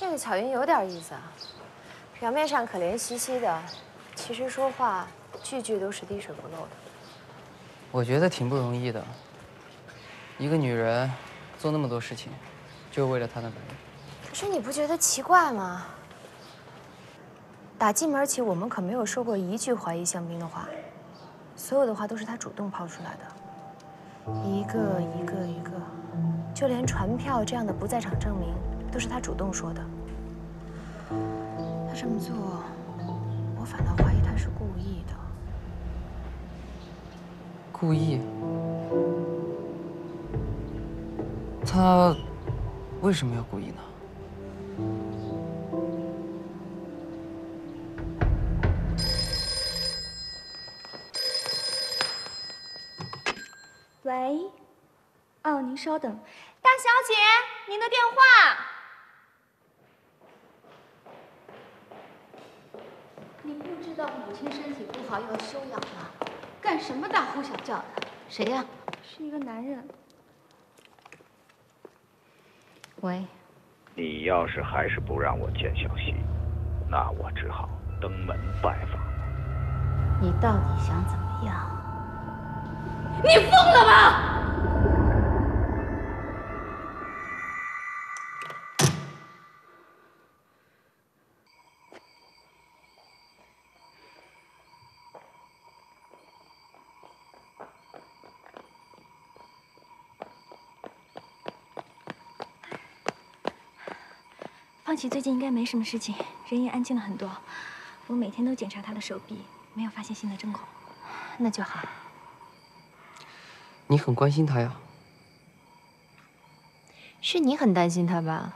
这个巧云有点意思啊，表面上可怜兮兮的，其实说话句句都是滴水不漏的。我觉得挺不容易的，一个女人做那么多事情，就是为了她的男人。可是你不觉得奇怪吗？打进门起，我们可没有说过一句怀疑香槟的话，所有的话都是他主动抛出来的，一个一个一个，就连船票这样的不在场证明，都是他主动说的。他这么做，我反倒怀疑他是故意的。故意？他为什么要故意呢？喂，哦，您稍等，大小姐，您的电话。你不知道母亲身体不好要休养了？干什么大呼小叫的？谁呀？是一个男人。喂。你要是还是不让我见小溪，那我只好登门拜访了。你到底想怎么样？你疯了吗？方琦最近应该没什么事情，人也安静了很多。我每天都检查他的手臂，没有发现新的针孔，那就好。你很关心他呀？是你很担心他吧？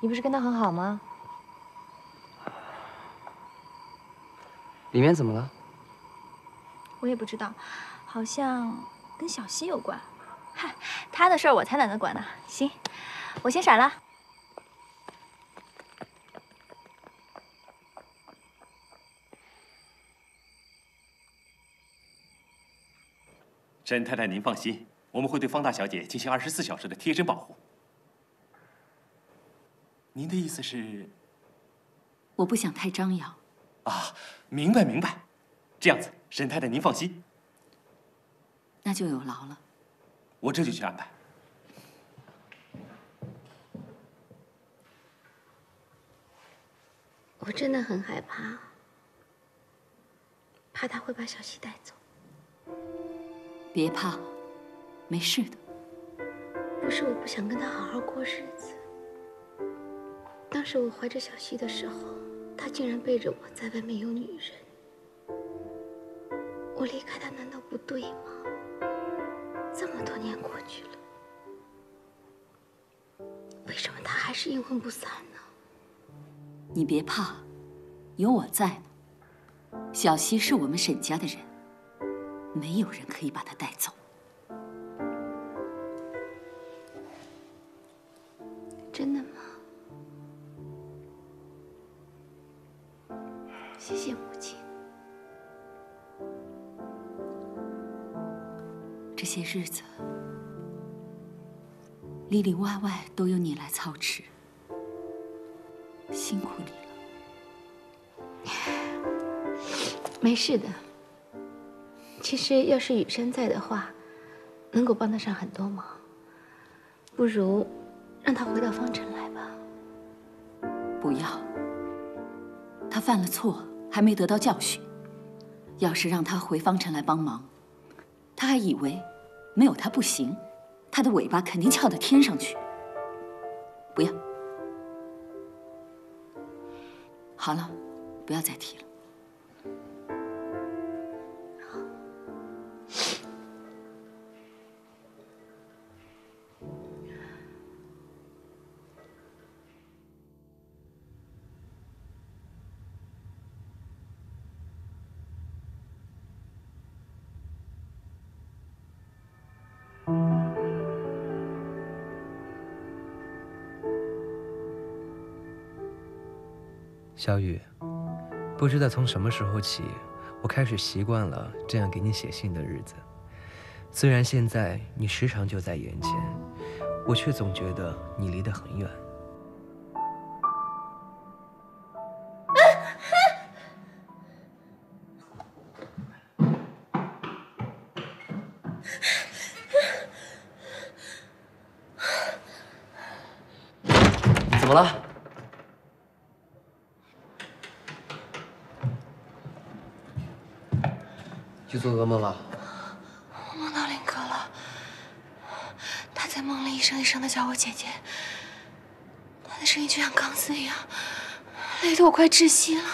你不是跟他很好吗？里面怎么了？我也不知道，好像跟小溪有关。嗨，他的事儿我才懒得管呢。行，我先闪了。沈太太，您放心，我们会对方大小姐进行二十四小时的贴身保护。您的意思是？我不想太张扬。啊，明白明白。这样子，沈太太您放心。那就有劳了。我这就去安排。我真的很害怕，怕他会把小溪带走。别怕，没事的。不是我不想跟他好好过日子。当时我怀着小溪的时候，他竟然背着我在外面有女人。我离开他难道不对吗？这么多年过去了，为什么他还是阴魂不散呢？你别怕，有我在呢。小溪是我们沈家的人。没有人可以把他带走。真的吗？谢谢母亲。这些日子里里外外都由你来操持，辛苦你了。没事的。其实，要是雨山在的话，能够帮得上很多忙。不如让他回到方城来吧。不要，他犯了错，还没得到教训。要是让他回方城来帮忙，他还以为没有他不行，他的尾巴肯定翘到天上去。不要。好了，不要再提了。小雨，不知道从什么时候起，我开始习惯了这样给你写信的日子。虽然现在你时常就在眼前，我却总觉得你离得很远。怎么了？做噩梦了？我梦到林哥了，他在梦里一声一声的叫我姐姐，他的声音就像钢丝一样，累得我快窒息了。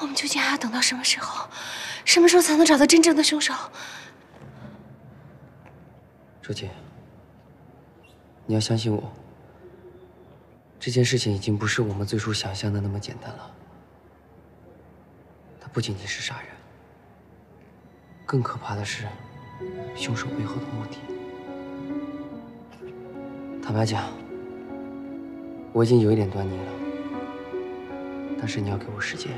我们究竟还要等到什么时候？什么时候才能找到真正的凶手？周姐，你要相信我，这件事情已经不是我们最初想象的那么简单了。不仅仅是杀人，更可怕的是凶手背后的目的。坦白讲，我已经有一点端倪了，但是你要给我时间。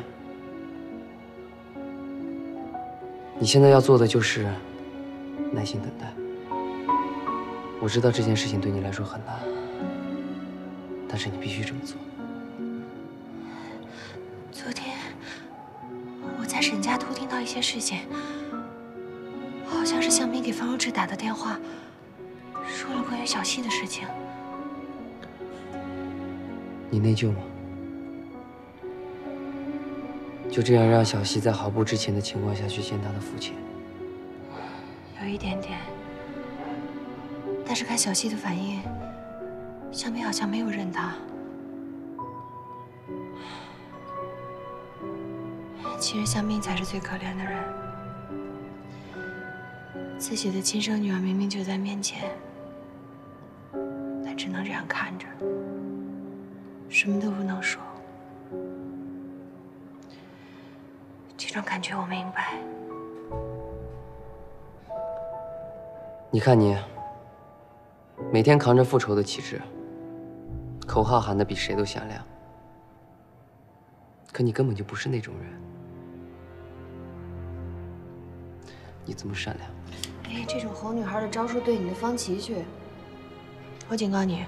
你现在要做的就是耐心等待。我知道这件事情对你来说很难，但是你必须这么做。到一些事情，好像是向明给方如智打的电话，说了关于小溪的事情。你内疚吗？就这样让小溪在毫不知情的情况下去见他的父亲？有一点点，但是看小溪的反应，向明好像没有认他。其实香槟才是最可怜的人，自己的亲生女儿明明就在面前，但只能这样看着，什么都不能说。这种感觉我明白。你看你，每天扛着复仇的旗帜，口号喊得比谁都响亮，可你根本就不是那种人。你这么善良，哎，这种哄女孩的招数对你的方琦去。我警告你，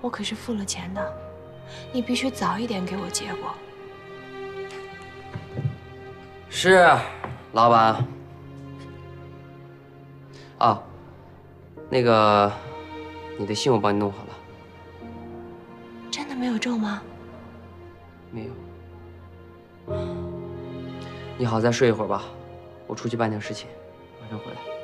我可是付了钱的，你必须早一点给我结果。是，老板。啊，那个，你的信我帮你弄好了。真的没有中吗？没有。你好，再睡一会儿吧，我出去办点事情，马上回来。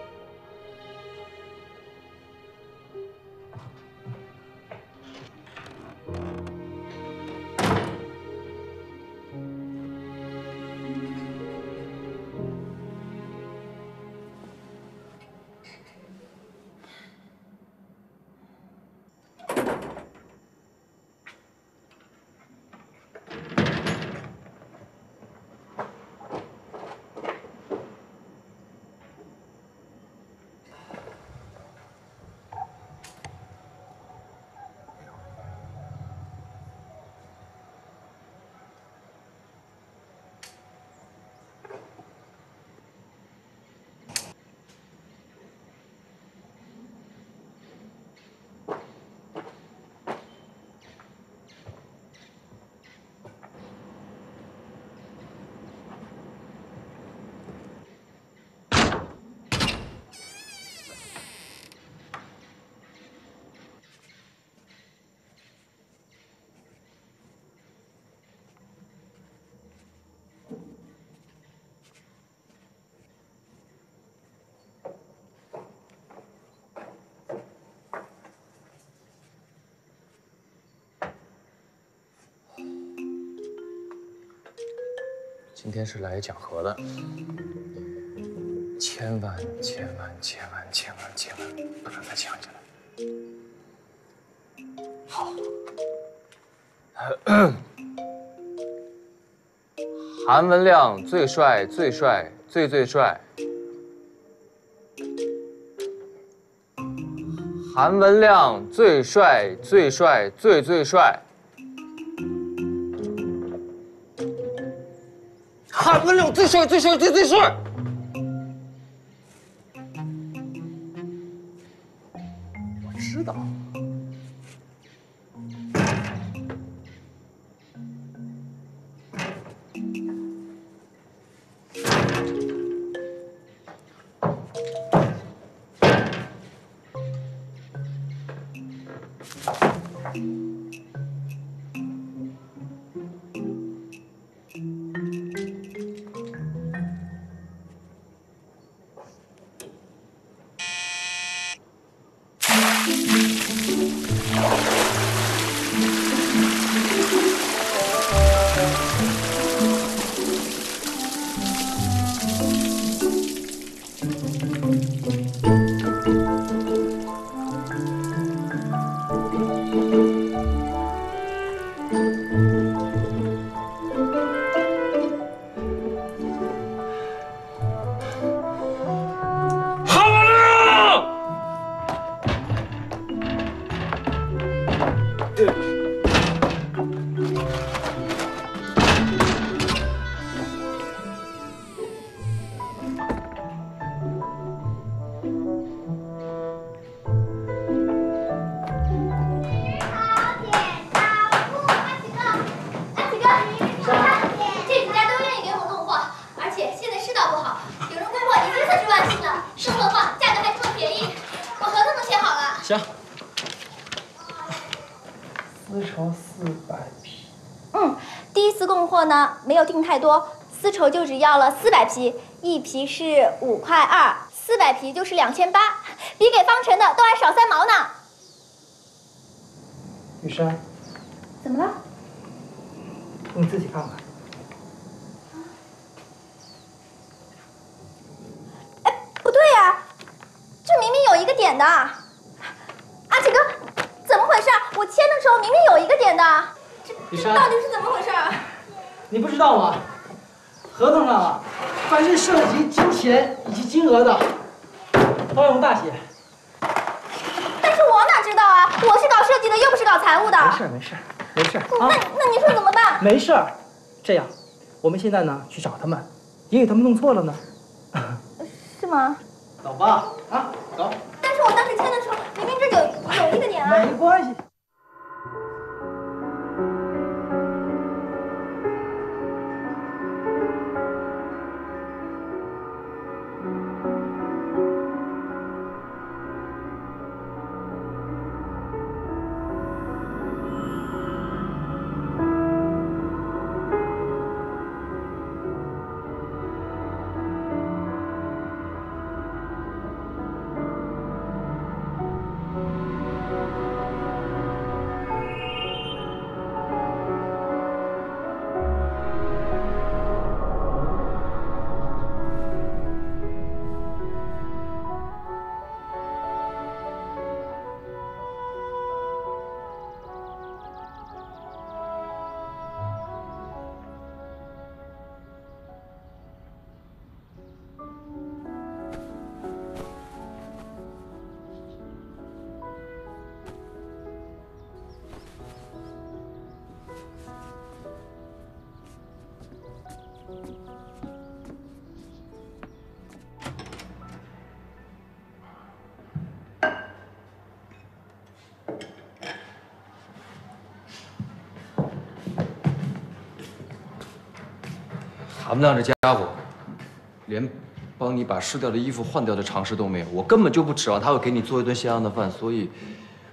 今天是来讲和的，千万千万千万千万千万不能再抢起来。好，韩文亮最帅最帅最最帅，韩文亮最帅最帅最最帅。韩文亮最帅最帅最最帅。供货呢，没有订太多，丝绸就只要了四百匹，一匹是五块二，四百匹就是两千八，比给方辰的都还少三毛呢。雨山，怎么了？你自己看看。哎不对呀、这明明有一个点的。阿奇哥，怎么回事？我签的时候明明有一个点的，这这到底是怎么回事？你不知道吗？合同上啊，凡是涉及金钱以及金额的，都要用大写。但是我哪知道啊？我是搞设计的，又不是搞财务的。没事儿没事没事儿那啊，那你说怎么办？没事儿。这样，我们现在呢去找他们，也许他们弄错了呢。是吗？走吧，啊，走。但是我当时签的时候，明明这有有一个点啊。没关系。韩不亮这家伙，连帮你把湿掉的衣服换掉的常识都没有。我根本就不指望他会给你做一顿像样的饭，所以，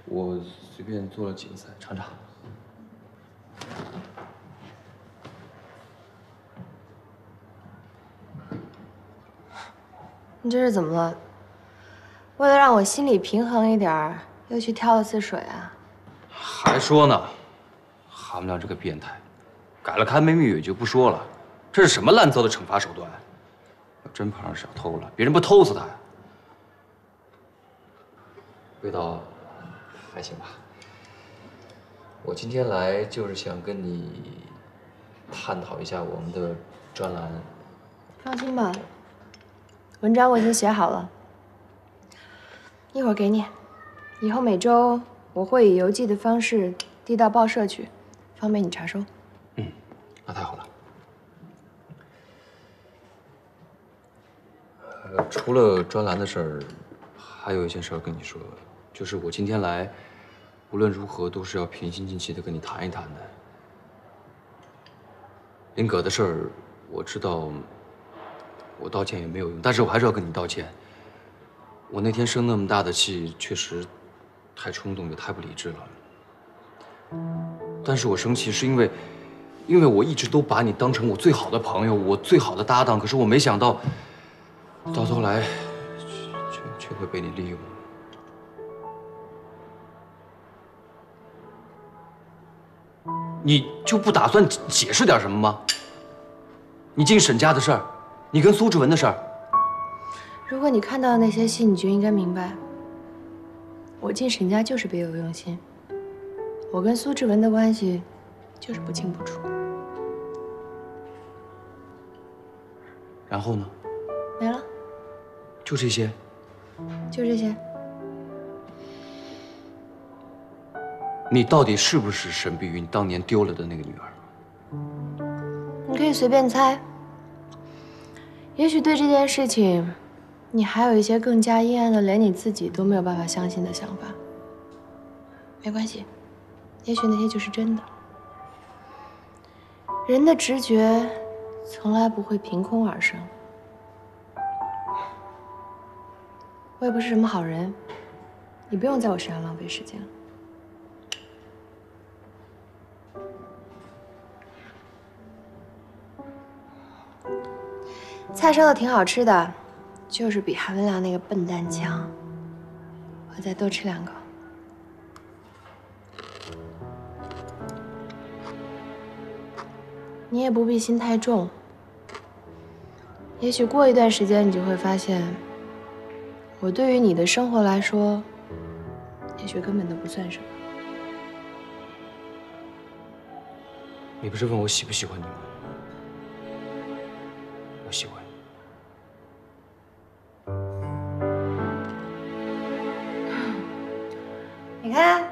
我随便做了几个菜尝尝。你这是怎么了？为了让我心里平衡一点，又去挑了次水啊？还说呢，韩不亮这个变态，改了开门密语就不说了，这是什么烂糟的惩罚手段？要真碰上小偷了，别人不偷死他呀？味道还行吧。我今天来就是想跟你探讨一下我们的专栏。放心吧，文章我已经写好了，一会儿给你。以后每周我会以邮寄的方式递到报社去，方便你查收。嗯那太好了。除了专栏的事儿，还有一件事儿跟你说，就是我今天来，无论如何都是要平心静气的跟你谈一谈的。林葛的事儿，我知道，我道歉也没有用，但是我还是要跟你道歉。我那天生那么大的气，确实太冲动，也太不理智了。但是我生气是因为，因为我一直都把你当成我最好的朋友，我最好的搭档。可是我没想到，到头来，却却会被你利用。你就不打算解释点什么吗？你进沈家的事儿，你跟苏志文的事儿，如果你看到那些戏，你就应该明白，我进沈家就是别有用心。我跟苏志文的关系就是不清不楚。然后呢？就这些。就这些。你到底是不是沈碧云当年丢了的那个女儿？你可以随便猜。也许对这件事情，你还有一些更加阴暗的，连你自己都没有办法相信的想法。没关系，也许那些就是真的。人的直觉从来不会凭空而生。我也不是什么好人，你不用在我身上浪费时间了。菜烧的挺好吃的，就是比韩文亮那个笨蛋强。我再多吃两个。你也不必心太重。也许过一段时间，你就会发现，我对于你的生活来说，也许根本都不算什么。你不是问我喜不喜欢你吗？我喜欢你。你看，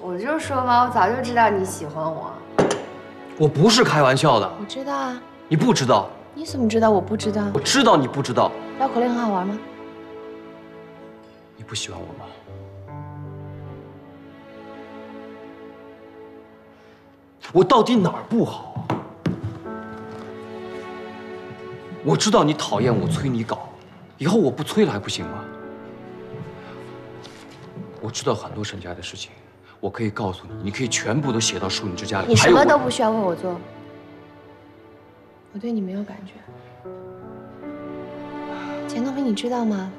我就说嘛，我早就知道你喜欢我。我不是开玩笑的。我知道啊。你不知道。你怎么知道我不知道？我知道你不知道。绕口令很好玩吗？你不喜欢我吗？我到底哪儿不好？我知道你讨厌我催你搞，以后我不催了还不行吗？我知道很多沈家的事情，我可以告诉你，你可以全部都写到《淑女之家》里。你什么都不需要为我做，我对你没有感觉。钱东平，你知道吗？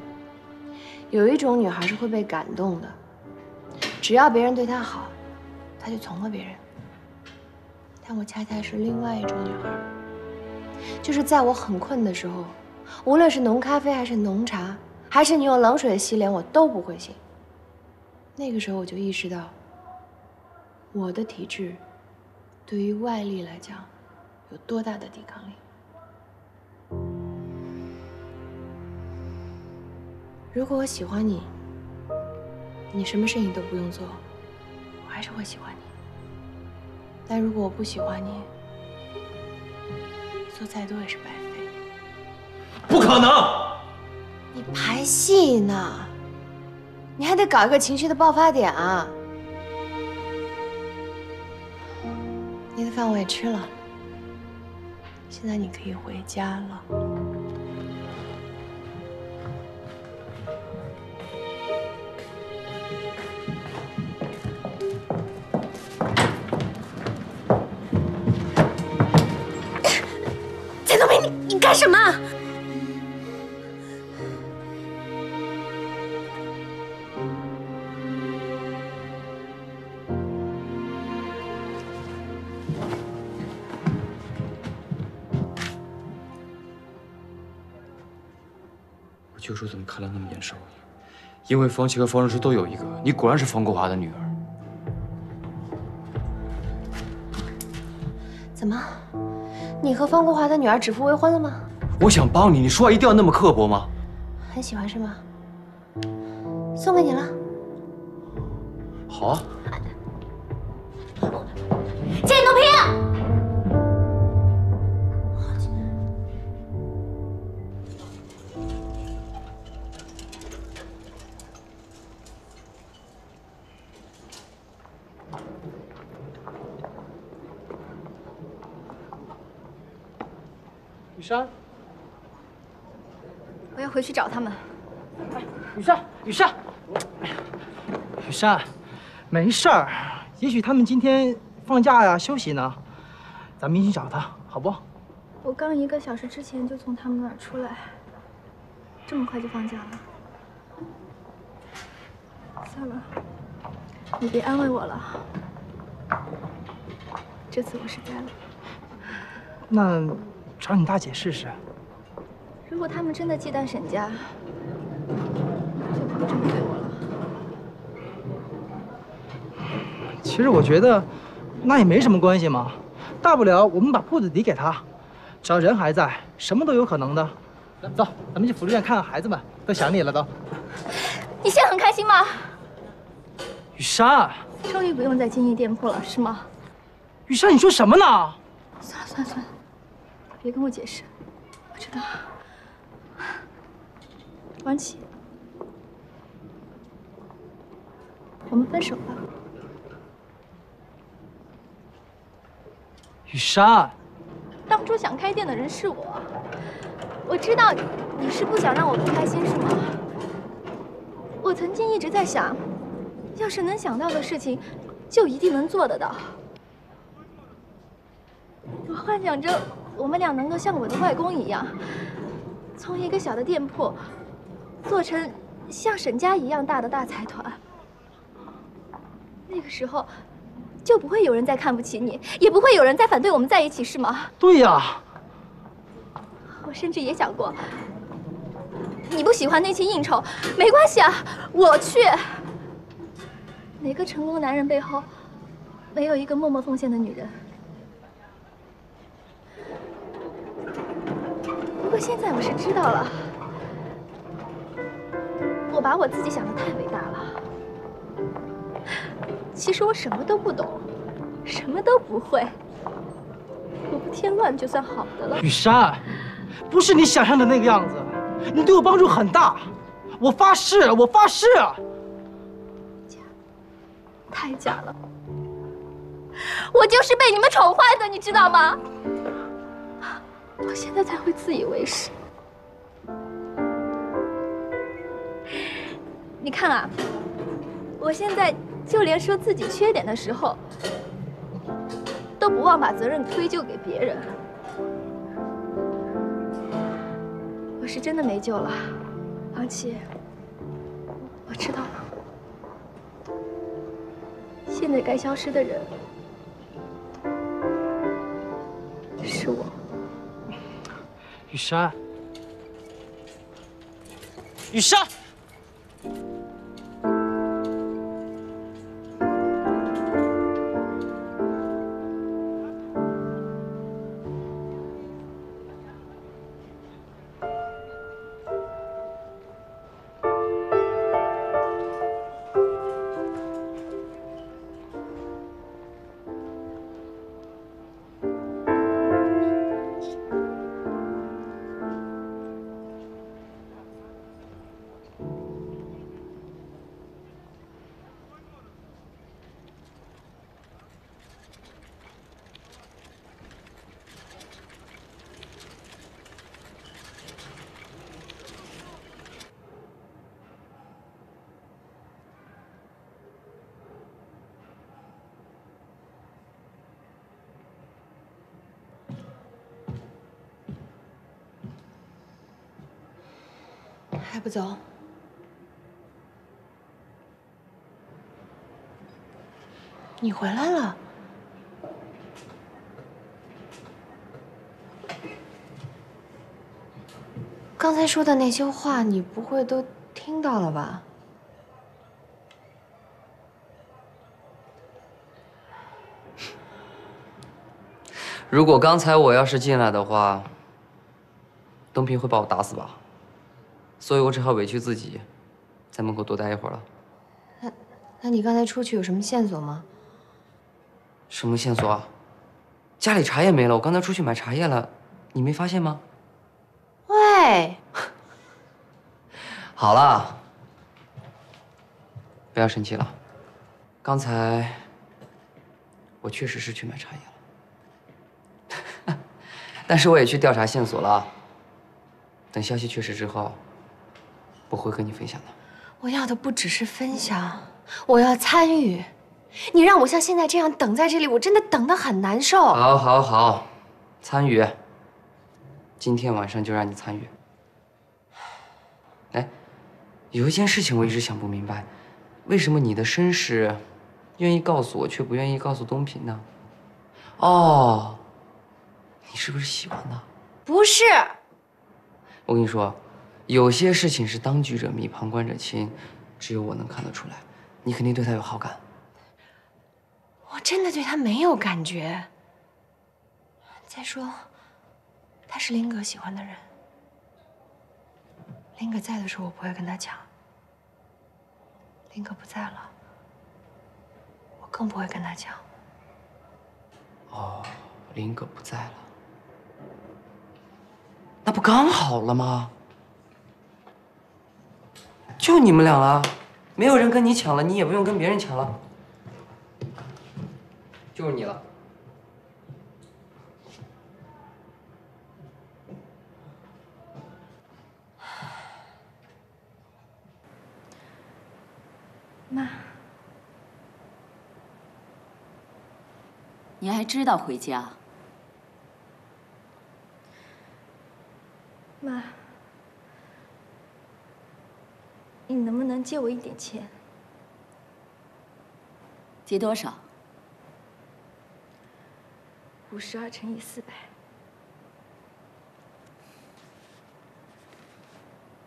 有一种女孩是会被感动的，只要别人对她好，她就从了别人。但我恰恰是另外一种女孩，就是在我很困的时候，无论是浓咖啡还是浓茶，还是你用冷水洗脸，我都不会醒。那个时候我就意识到，我的体质对于外力来讲有多大的抵抗力。如果我喜欢你，你什么事情都不用做，我还是会喜欢你。但如果我不喜欢你，做再多也是白费。不可能！你排戏呢，你还得搞一个情绪的爆发点啊！你的饭我也吃了，现在你可以回家了。我就说怎么看了那么眼熟，因为方琦和方若诗都有一个，你果然是方国华的女儿。怎么？你和方国华的女儿指腹为婚了吗？我想帮你，你说话一定要那么刻薄吗？很喜欢是吗？送给你了。好啊。找他们。雨山，雨山，雨山，没事儿，也许他们今天放假呀，休息呢。咱们一起找他，好不？我刚一个小时之前就从他们那儿出来，这么快就放假了？算了，你别安慰我了，这次我是栽了。那找你大姐试试。如果他们真的忌惮沈家，就不会这么对我了。其实我觉得，那也没什么关系嘛，大不了我们把铺子抵给他，只要人还在，什么都有可能的。来，走，咱们去福利院看看孩子们，都想你了都。你现在很开心吗？雨山，终于不用再经营店铺了，是吗？雨山，你说什么呢？算了算了算了，别跟我解释，我知道。王琦，我们分手吧。雨山，当初想开店的人是我，我知道你是不想让我不开心，是吗？我曾经一直在想，要是能想到的事情，就一定能做得到。我幻想着我们俩能够像我的外公一样，从一个小的店铺做成像沈家一样大的大财团。那个时候，就不会有人再看不起你，也不会有人再反对我们在一起，是吗？对呀。我甚至也想过，你不喜欢那些应酬，没关系啊，我去。哪个成功男人背后，没有一个默默奉献的女人？不过现在我是知道了，我把我自己想的太伟大了。其实我什么都不懂，什么都不会，我不添乱就算好的了。雨山，不是你想象的那个样子，你对我帮助很大，我发誓，我发誓。假，太假了，我就是被你们宠坏的，你知道吗？我现在才会自以为是。你看啊，我现在就连说自己缺点的时候，都不忘把责任推就给别人。我是真的没救了，王琦，我知道了。现在该消失的人是我。雨山，雨山。不走？你回来了。刚才说的那些话，你不会都听到了吧？如果刚才我要是进来的话，东平会把我打死吧？所以我只好委屈自己，在门口多待一会儿了。那，那你刚才出去有什么线索吗？什么线索啊？家里茶叶没了，我刚才出去买茶叶了，你没发现吗？喂，好了，不要生气了。刚才我确实是去买茶叶了，但是我也去调查线索了。等消息确实之后。我会和你分享的。我要的不只是分享，我要参与。你让我像现在这样等在这里，我真的等得很难受。好，好，好，参与。今天晚上就让你参与。哎，有一件事情我一直想不明白，为什么你的身世愿意告诉我，却不愿意告诉东平呢？哦，你是不是喜欢他？不是。我跟你说，有些事情是当局者迷，旁观者清，只有我能看得出来。你肯定对他有好感。我真的对他没有感觉。再说，他是林格喜欢的人。林格在的时候，我不会跟他讲；林格不在了，我更不会跟他讲。哦，林格不在了，那不刚好了吗？就你们俩了，没有人跟你抢了，你也不用跟别人抢了。就是你了，妈。你还知道回家？妈，你能不能借我一点钱？借多少？五十二乘以四百，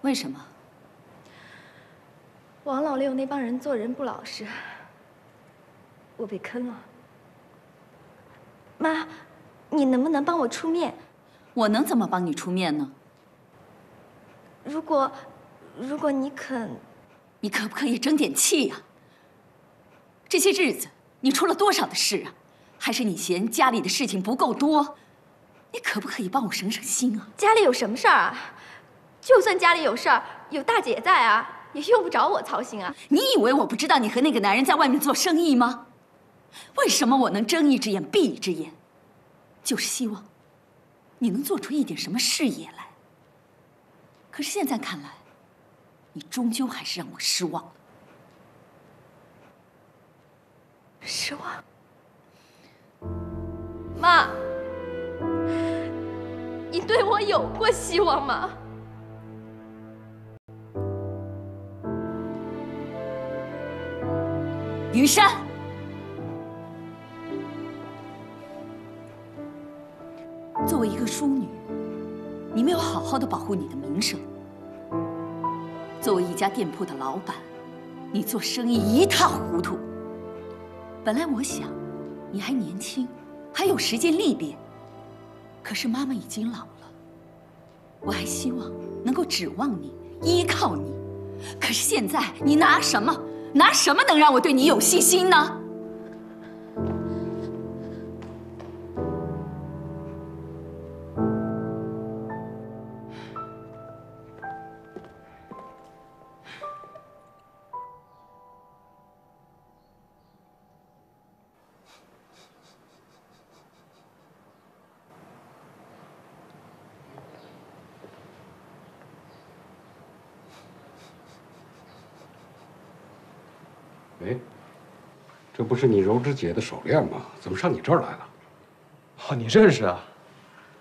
为什么？王老六那帮人做人不老实，我被坑了。妈，你能不能帮我出面？我能怎么帮你出面呢？如果，如果你肯，你可不可以争点气呀？这些日子你出了多少的事啊？还是你嫌家里的事情不够多？你可不可以帮我省省心啊？家里有什么事儿啊？就算家里有事儿，有大姐在啊，也用不着我操心啊。你以为我不知道你和那个男人在外面做生意吗？为什么我能睁一只眼闭一只眼？就是希望你能做出一点什么事业来。可是现在看来，你终究还是让我失望了。失望。妈，你对我有过希望吗？于山，作为一个淑女，你没有好好的保护你的名声；作为一家店铺的老板，你做生意一塌糊涂。本来我想，你还年轻。还有时间历练，可是妈妈已经老了，我还希望能够指望你，依靠你，可是现在你拿什么，拿什么能让我对你有信心呢？不是你柔之姐的手链吗？怎么上你这儿来了？哦，你认识啊？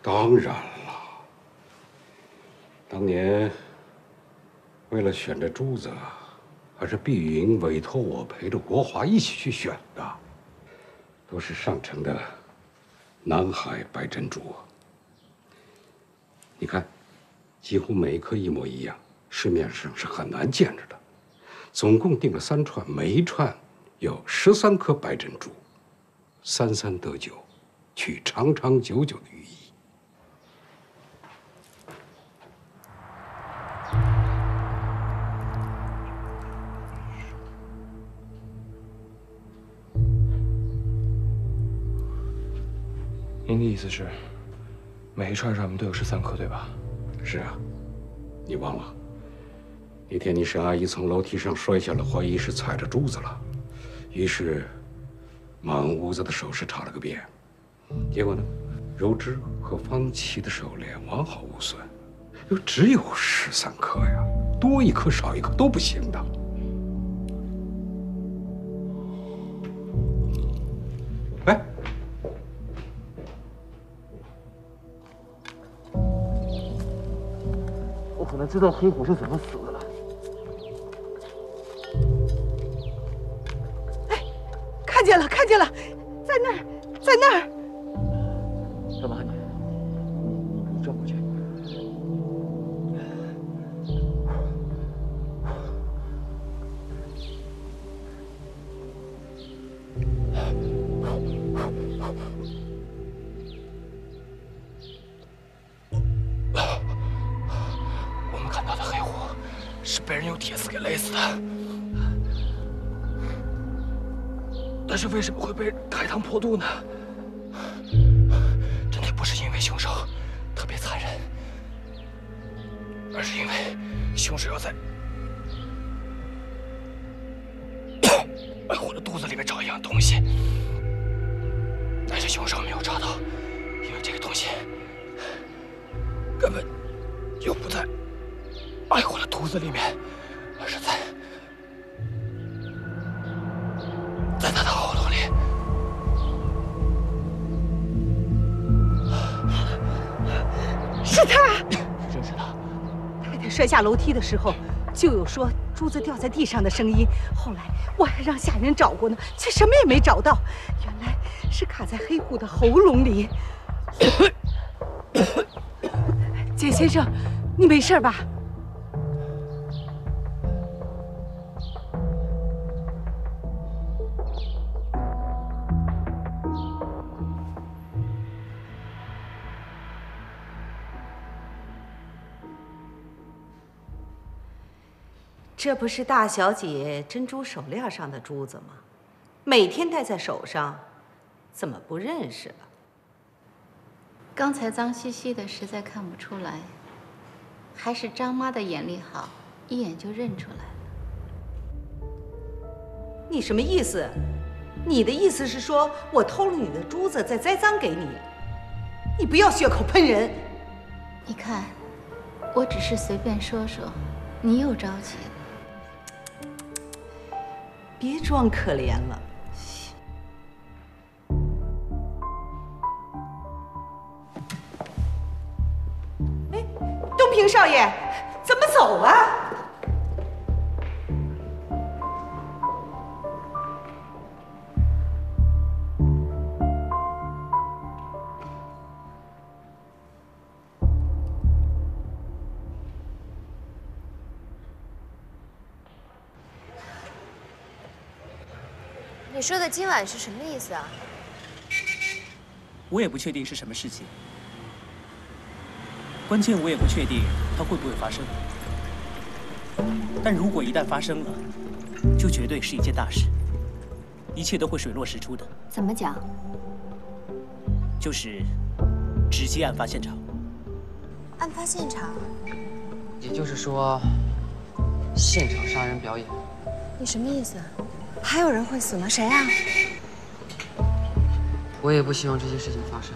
当然了。当年为了选这珠子，还是碧云委托我陪着国华一起去选的，都是上乘的南海白珍珠。你看，几乎每一颗一模一样，市面上是很难见着的。总共订了三串，每一串。有十三颗白珍珠，三三得九，取长长久久的寓意。您的意思是，每一串上面都有十三颗，对吧？是啊，你忘了那天你沈阿姨从楼梯上摔下来，怀疑是踩着珠子了。于是，满屋子的首饰查了个遍，结果呢，柔枝和方琦的手链完好无损，又只有十三颗呀，多一颗少一颗都不行的。哎，我可能知道黑虎是怎么死的了。是被人用铁丝给勒死的，但是为什么会被开膛破肚呢？真的不是因为凶手特别残忍，而是因为凶手要在下楼梯的时候，就有说珠子掉在地上的声音。后来我还让下人找过呢，却什么也没找到。原来是卡在黑虎的喉咙里。简先生，你没事吧？这不是大小姐珍珠手链上的珠子吗？每天戴在手上，怎么不认识了？刚才脏兮兮的，实在看不出来。还是张妈的眼力好，一眼就认出来了。你什么意思？你的意思是说我偷了你的珠子，再栽赃给你？你不要血口喷人！你看，我只是随便说说，你又着急了。别装可怜了。哎，东平少爷，怎么走啊？说的今晚是什么意思啊？我也不确定是什么事情，关键我也不确定它会不会发生。但如果一旦发生了，就绝对是一件大事，一切都会水落石出的。怎么讲？就是直击案发现场。案发现场？也就是说，现场杀人表演。你什么意思？还有人会死吗？谁啊？我也不希望这些事情发生，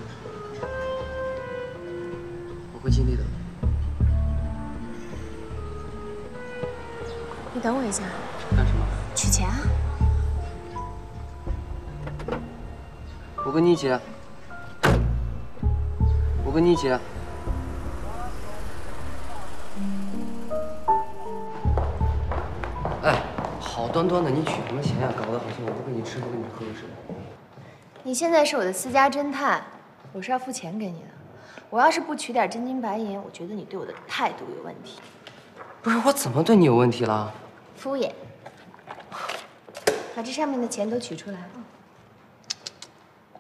我会尽力的。你等我一下。干什么？取钱啊！我跟你一起。我跟你一起。端端的，你取什么钱呀？搞得好像我不给你吃不给你喝似的。你现在是我的私家侦探，我是要付钱给你的。我要是不取点真金白银，我觉得你对我的态度有问题。不是我怎么对你有问题了？敷衍。把这上面的钱都取出来。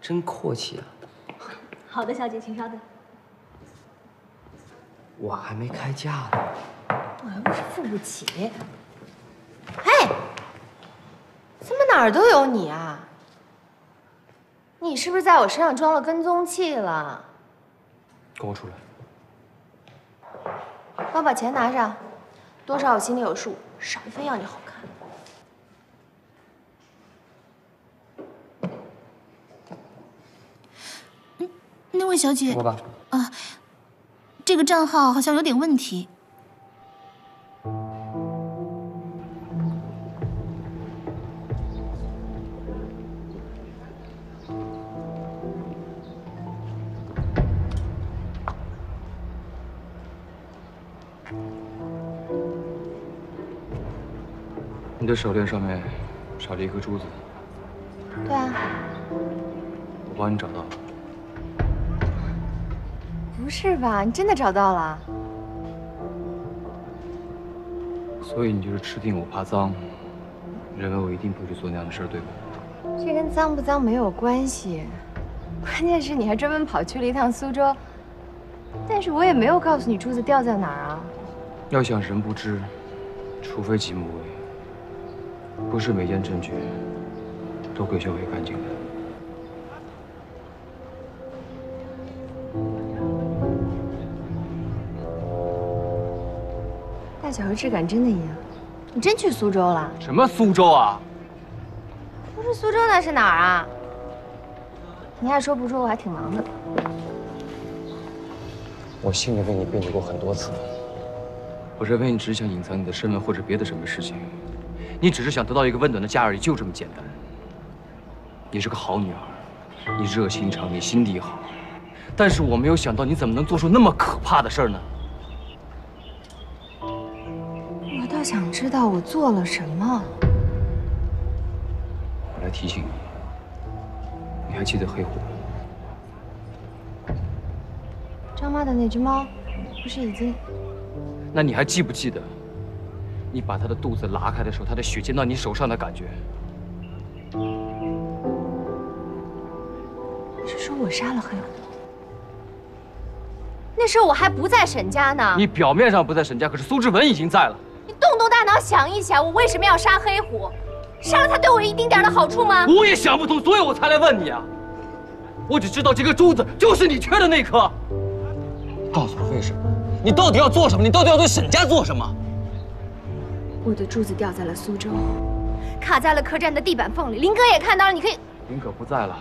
真阔气啊！好的，小姐，请稍等。我还没开价呢。我又不是付不起。嘿，怎么哪儿都有你啊？你是不是在我身上装了跟踪器了？跟我出来。帮我把钱拿上，多少我心里有数，少一分要你好看。那位小姐，说吧。啊，这个账号好像有点问题。你的手链上面少了一颗珠子，对啊，我帮你找到了。不是吧？你真的找到了？所以你就是吃定我怕脏，认为我一定不会去做那样的事儿，对吗？这跟脏不脏没有关系，关键是你还专门跑去了一趟苏州，但是我也没有告诉你珠子掉在哪儿啊。要想人不知，除非己莫为。不是每件证据都可以销毁干净的。大小和质感真的一样，你真去苏州了？什么苏州啊？不是苏州那是哪儿啊？你爱说不说，我还挺忙的。我心里为你辩解过很多次。我认为你只是想隐藏你的身份或者别的什么事情，你只是想得到一个温暖的家而已，就这么简单。你是个好女儿，你热心肠，你心地好，但是我没有想到你怎么能做出那么可怕的事儿呢？我倒想知道我做了什么。我来提醒你，你还记得黑虎？张妈的那只猫，不是已经？那你还记不记得，你把他的肚子拉开的时候，他的血溅到你手上的感觉？你是说我杀了黑虎？那时候我还不在沈家呢。你表面上不在沈家，可是苏志文已经在了。你动动大脑想一想，我为什么要杀黑虎？杀了他对我有一丁点的好处吗？我也想不通，所以我才来问你啊。我只知道这颗珠子就是你缺的那颗。告诉我为什么？你到底要做什么？你到底要对沈家做什么？我的珠子掉在了苏州，卡在了客栈的地板缝里。林哥也看到了，你可以。林可不在了，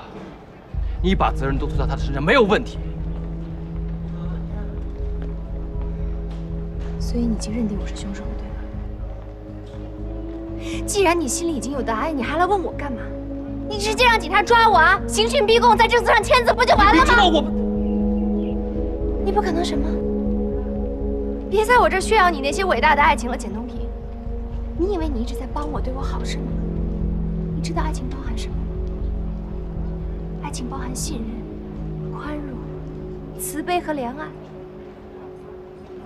你把责任都推到他的身上没有问题。所以你已经认定我是凶手了，对吧？既然你心里已经有答案，你还来问我干嘛？你直接让警察抓我啊！刑讯逼供，在证词上签字不就完了吗？你知道我……你不可能什么？别在我这炫耀你那些伟大的爱情了，简东平。你以为你一直在帮我、对我好是吗？你知道爱情包含什么吗？爱情包含信任、宽容、慈悲和怜爱。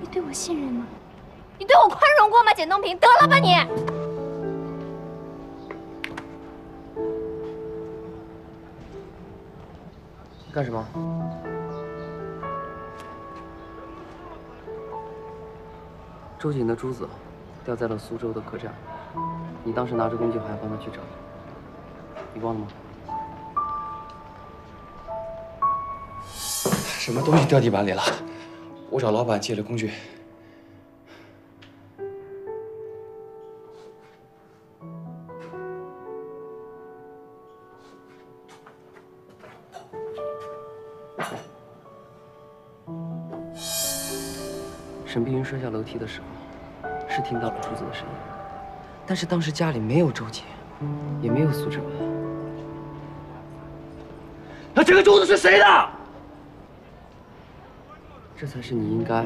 你对我信任吗？你对我宽容过吗？简东平，得了吧你！干什么？周瑾的珠子掉在了苏州的客栈，你当时拿着工具还要帮他去找，你忘了吗？什么东西掉地板里了？我找老板借了工具。沈碧云摔下楼梯的时候，是听到了珠子的声音，但是当时家里没有周杰，也没有苏志文。那这个珠子是谁的？这才是你应该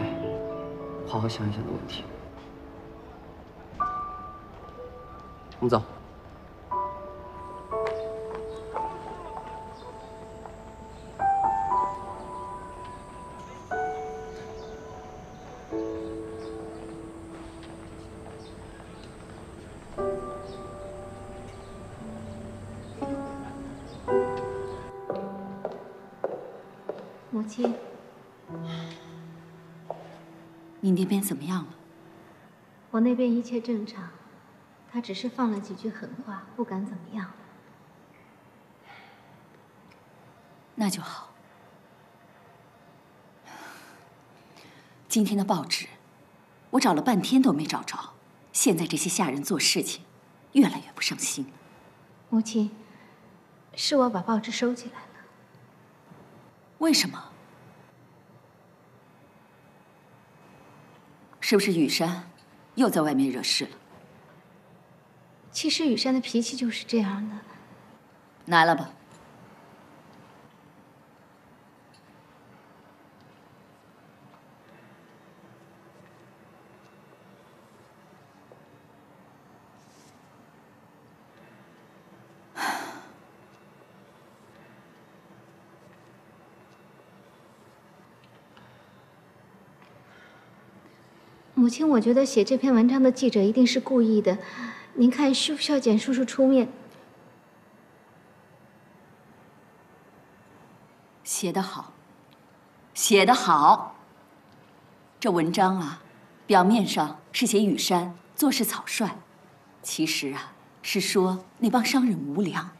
好好想一想的问题。我们走。边怎么样了？我那边一切正常，他只是放了几句狠话，不敢怎么样。那就好。今天的报纸，我找了半天都没找着。现在这些下人做事情，越来越不上心了。母亲，是我把报纸收起来了。为什么？是不是雨山又在外面惹事了？其实雨山的脾气就是这样的。拿来吧。亲，我觉得写这篇文章的记者一定是故意的。您看，需不需要简叔叔出面？写得好，写得好。这文章啊，表面上是写雨山做事草率，其实啊，是说那帮商人无良。